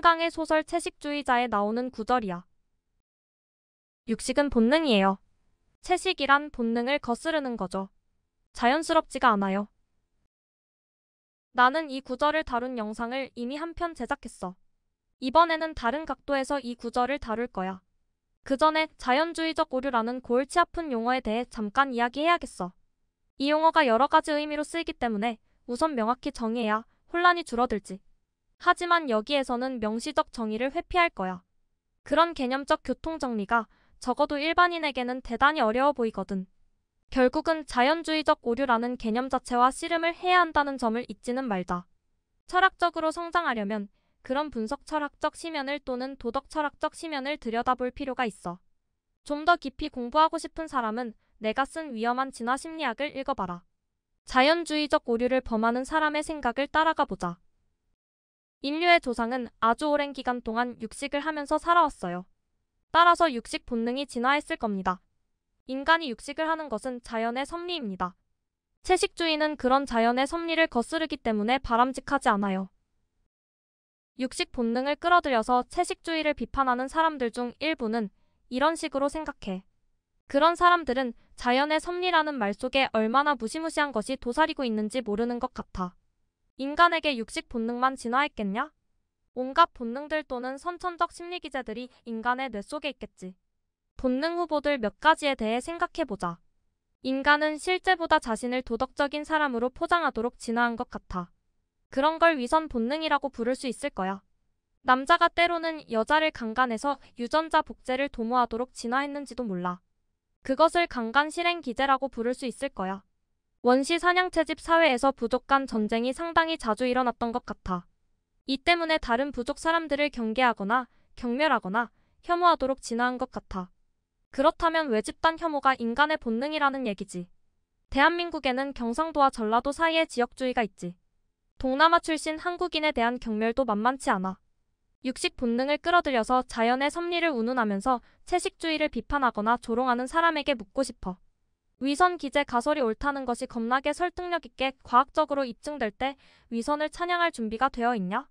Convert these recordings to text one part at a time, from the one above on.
한강의 소설 채식주의자에 나오는 구절이야. 육식은 본능이에요. 채식이란 본능을 거스르는 거죠. 자연스럽지가 않아요. 나는 이 구절을 다룬 영상을 이미 한 편 제작했어. 이번에는 다른 각도에서 이 구절을 다룰 거야. 그 전에 자연주의적 오류라는 골치 아픈 용어에 대해 잠깐 이야기해야겠어. 이 용어가 여러 가지 의미로 쓰이기 때문에 우선 명확히 정해야 혼란이 줄어들지. 하지만 여기에서는 명시적 정의를 회피할 거야. 그런 개념적 교통정리가 적어도 일반인에게는 대단히 어려워 보이거든. 결국은 자연주의적 오류라는 개념 자체와 씨름을 해야 한다는 점을 잊지는 말자. 철학적으로 성장하려면 그런 분석 철학적 시면을 또는 도덕 철학적 시면을 들여다볼 필요가 있어. 좀 더 깊이 공부하고 싶은 사람은 내가 쓴 위험한 진화 심리학을 읽어봐라. 자연주의적 오류를 범하는 사람의 생각을 따라가 보자. 인류의 조상은 아주 오랜 기간 동안 육식을 하면서 살아왔어요. 따라서 육식 본능이 진화했을 겁니다. 인간이 육식을 하는 것은 자연의 섭리입니다. 채식주의는 그런 자연의 섭리를 거스르기 때문에 바람직하지 않아요. 육식 본능을 끌어들여서 채식주의를 비판하는 사람들 중 일부는 이런 식으로 생각해. 그런 사람들은 자연의 섭리라는 말 속에 얼마나 무시무시한 것이 도사리고 있는지 모르는 것 같아. 인간에게 육식 본능만 진화했겠냐? 온갖 본능들 또는 선천적 심리 기제들이 인간의 뇌 속에 있겠지. 본능 후보들 몇 가지에 대해 생각해보자. 인간은 실제보다 자신을 도덕적인 사람으로 포장하도록 진화한 것 같아. 그런 걸 위선 본능이라고 부를 수 있을 거야. 남자가 때로는 여자를 강간해서 유전자 복제를 도모하도록 진화했는지도 몰라. 그것을 강간 실행 기제라고 부를 수 있을 거야. 원시 사냥 채집 사회에서 부족 간 전쟁이 상당히 자주 일어났던 것 같아. 이 때문에 다른 부족 사람들을 경계하거나 경멸하거나 혐오하도록 진화한 것 같아. 그렇다면 왜 집단 혐오가 인간의 본능이라는 얘기지? 대한민국에는 경상도와 전라도 사이에 지역주의가 있지. 동남아 출신 한국인에 대한 경멸도 만만치 않아. 육식 본능을 끌어들여서 자연의 섭리를 운운하면서 채식주의를 비판하거나 조롱하는 사람에게 묻고 싶어. 위선 기재 가설이 옳다는 것이 겁나게 설득력 있게 과학적으로 입증될 때 위선을 찬양할 준비가 되어 있냐?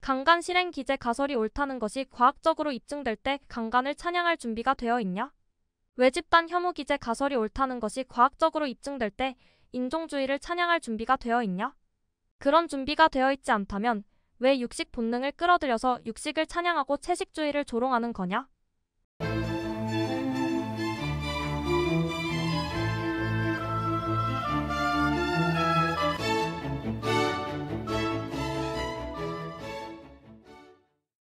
강간 실행 기재 가설이 옳다는 것이 과학적으로 입증될 때 강간을 찬양할 준비가 되어 있냐? 외집단 혐오 기재 가설이 옳다는 것이 과학적으로 입증될 때 인종주의를 찬양할 준비가 되어 있냐? 그런 준비가 되어 있지 않다면 왜 육식 본능을 끌어들여서 육식을 찬양하고 채식주의를 조롱하는 거냐?